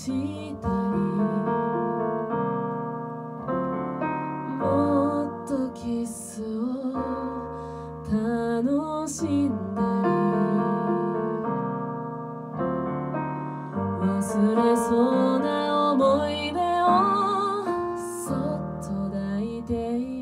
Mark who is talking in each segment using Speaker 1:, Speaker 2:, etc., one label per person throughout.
Speaker 1: したもっとキスを楽しんだり忘れそうな思い出をそっと抱いている。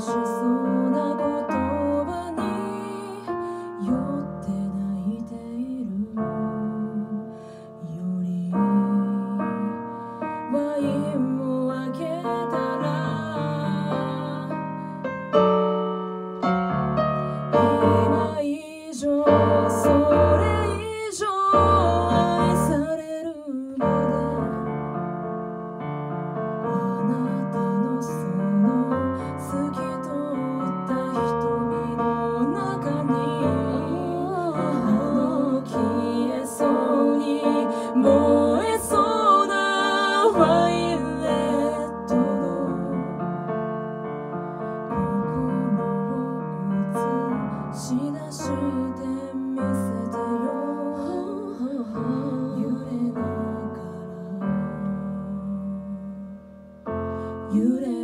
Speaker 1: 世俗。You didn't